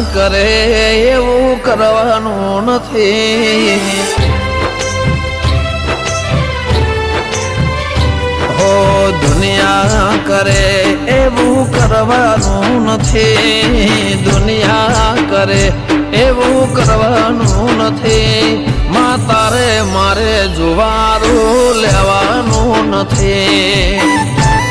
કરે એવું કરવાનું નથી. હો, દુનિયા કરે એવું કરવાનું નથી. દુનિયા કરે એવું કરવાનું નથી. માં તારે મારે જુવારું લેવાનું નથી.